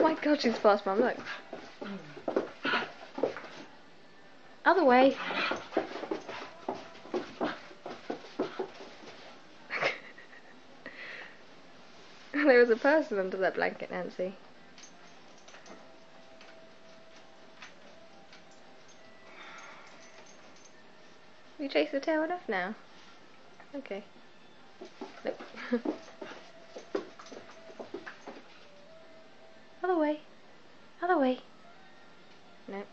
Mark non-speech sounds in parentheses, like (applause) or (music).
My god, she's fast, Mum, look. Other way. (laughs) there was a person under that blanket, Nancy. You chase the tail enough now? Okay. Nope. (laughs) Other way. Other way. Nope.